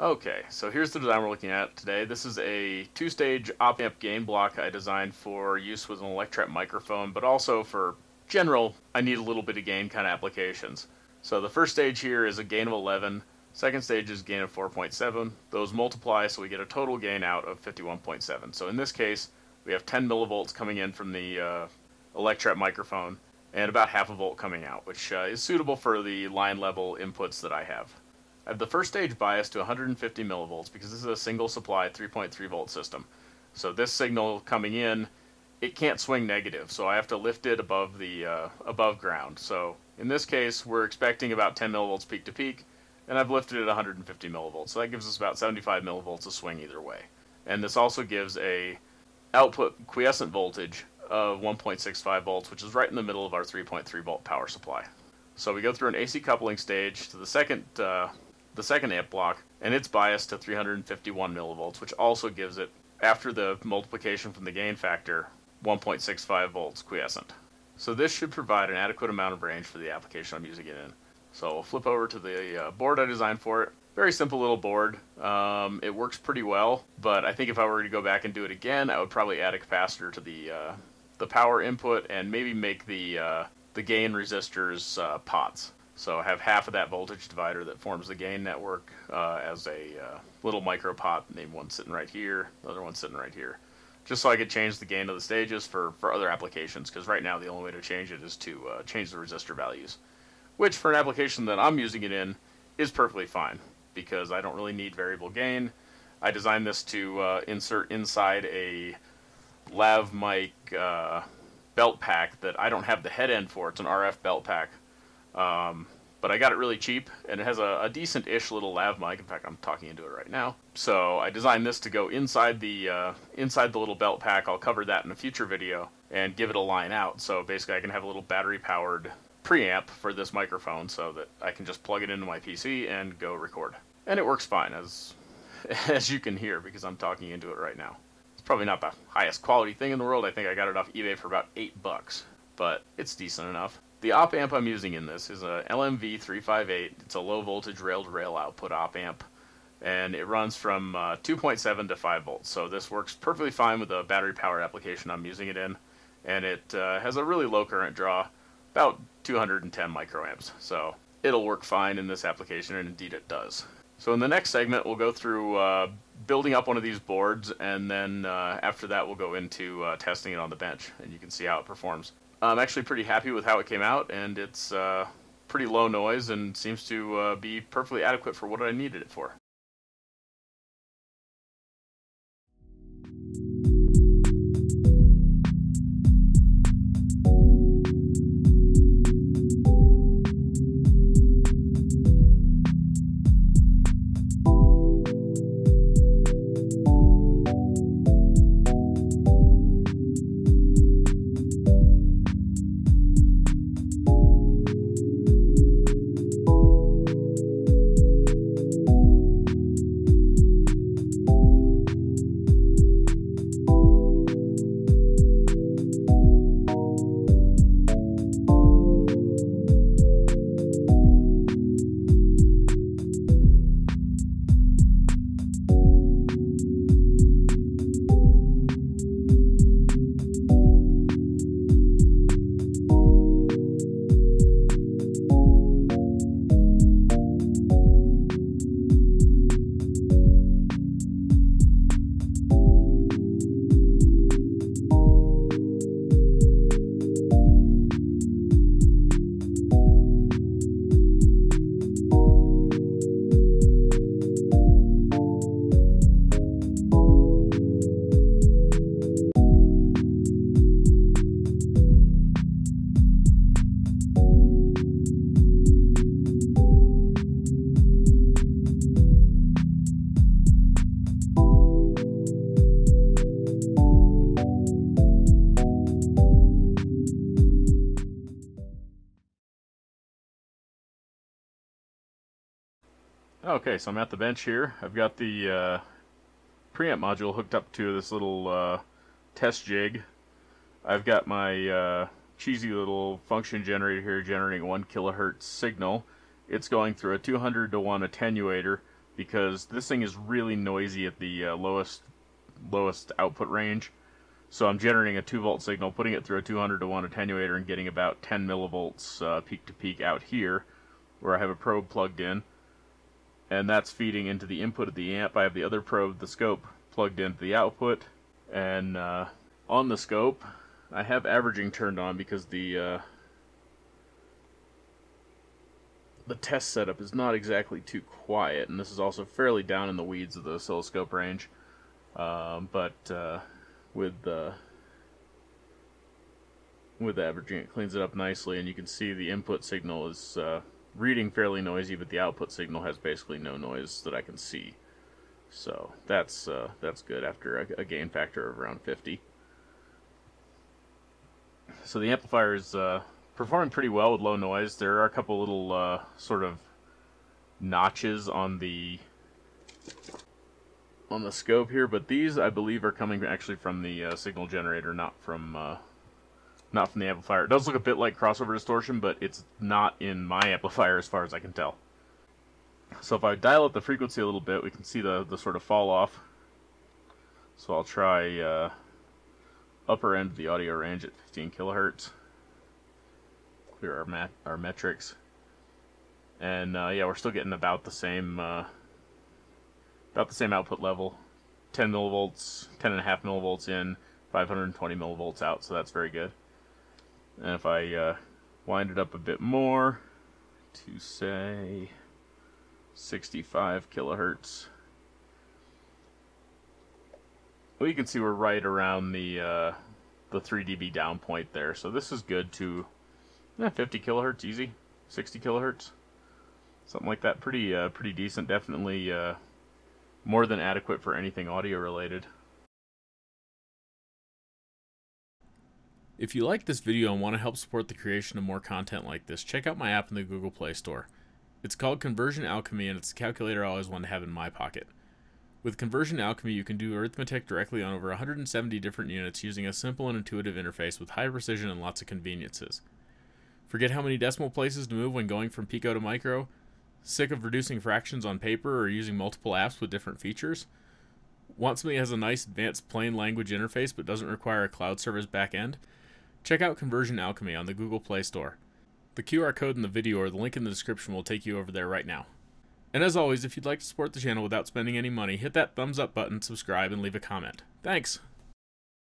Okay, so here's the design we're looking at today. This is a two-stage op-amp gain block I designed for use with an Electret microphone, but also for general, I need a little bit of gain kind of applications. So the first stage here is a gain of 11, second stage is gain of 4.7. Those multiply so we get a total gain out of 51.7. So in this case, we have 10 millivolts coming in from the uh, Electret microphone and about half a volt coming out, which uh, is suitable for the line level inputs that I have. I have the first stage biased to 150 millivolts because this is a single supply 3.3 volt system. So this signal coming in, it can't swing negative, so I have to lift it above the uh, above ground. So in this case, we're expecting about 10 millivolts peak to peak, and I've lifted it 150 millivolts. So that gives us about 75 millivolts of swing either way. And this also gives a output quiescent voltage of 1.65 volts, which is right in the middle of our 3.3 volt power supply. So we go through an AC coupling stage to the second uh, the second amp block, and it's biased to 351 millivolts, which also gives it, after the multiplication from the gain factor, 1.65 volts quiescent. So this should provide an adequate amount of range for the application I'm using it in. So we'll flip over to the uh, board I designed for it. Very simple little board. Um, it works pretty well, but I think if I were to go back and do it again, I would probably add a capacitor to the uh, the power input and maybe make the uh, the gain resistors uh, pots. So I have half of that voltage divider that forms the gain network uh, as a uh, little micro pot, named one sitting right here, the other one sitting right here. Just so I could change the gain of the stages for, for other applications, because right now the only way to change it is to uh, change the resistor values. Which, for an application that I'm using it in, is perfectly fine, because I don't really need variable gain. I designed this to uh, insert inside a lav mic uh, belt pack that I don't have the head end for. It's an RF belt pack. Um, but I got it really cheap, and it has a, a decent-ish little lav mic. In fact, I'm talking into it right now. So I designed this to go inside the uh, inside the little belt pack. I'll cover that in a future video and give it a line out. So basically, I can have a little battery-powered preamp for this microphone, so that I can just plug it into my PC and go record. And it works fine, as as you can hear, because I'm talking into it right now. It's probably not the highest quality thing in the world. I think I got it off eBay for about eight bucks, but it's decent enough. The op amp I'm using in this is a LMV358. It's a low voltage rail-to-rail output op amp, and it runs from uh, 2.7 to 5 volts. So this works perfectly fine with the battery power application I'm using it in, and it uh, has a really low current draw, about 210 microamps. So it'll work fine in this application, and indeed it does. So in the next segment, we'll go through uh, building up one of these boards, and then uh, after that, we'll go into uh, testing it on the bench, and you can see how it performs. I'm actually pretty happy with how it came out, and it's uh, pretty low noise and seems to uh, be perfectly adequate for what I needed it for. Okay, so I'm at the bench here. I've got the uh, preamp module hooked up to this little uh, test jig. I've got my uh, cheesy little function generator here generating 1 kilohertz signal. It's going through a 200 to 1 attenuator because this thing is really noisy at the uh, lowest lowest output range. So I'm generating a 2 volt signal, putting it through a 200 to 1 attenuator and getting about 10 millivolts uh, peak to peak out here where I have a probe plugged in. And that's feeding into the input of the amp. I have the other probe, the scope, plugged into the output. And uh, on the scope, I have averaging turned on because the uh, the test setup is not exactly too quiet, and this is also fairly down in the weeds of the oscilloscope range. Um, but uh, with the with averaging, it cleans it up nicely, and you can see the input signal is uh, reading fairly noisy, but the output signal has basically no noise that I can see. So that's uh, that's good after a, a, gain factor of around 50. So the amplifier is uh, performing pretty well with low noise. There are a couple little uh, sort of notches on the on the scope here, but these I believe are coming actually from the uh, signal generator, not from uh, not from the amplifier. It does look a bit like crossover distortion, but it's not in my amplifier as far as I can tell. So if I dial up the frequency a little bit, we can see the, the sort of fall off. So I'll try uh, upper end of the audio range at 15 kilohertz clear our mat our metrics. And uh, yeah, we're still getting about the same uh, about the same output level. 10 millivolts, 10.5 millivolts in, 520 millivolts out, so that's very good. And if I uh, wind it up a bit more to say 65 kilohertz, well, you can see we're right around the uh, the 3 dB down point there. So this is good to yeah, 50 kilohertz, easy. 60 kilohertz, something like that. Pretty, uh, pretty decent. Definitely uh, more than adequate for anything audio related. If you like this video and want to help support the creation of more content like this, check out my app in the Google Play Store. It's called Conversion Alchemy and it's a calculator I always wanted to have in my pocket. With Conversion Alchemy, you can do arithmetic directly on over 170 different units using a simple and intuitive interface with high precision and lots of conveniences. Forget how many decimal places to move when going from pico to micro? Sick of reducing fractions on paper or using multiple apps with different features? Want something that has a nice advanced plain language interface but doesn't require a cloud service backend? Check out Conversion Alchemy on the Google Play Store. The QR code in the video or the link in the description will take you over there right now. And as always, if you'd like to support the channel without spending any money, hit that thumbs up button, subscribe, and leave a comment. Thanks!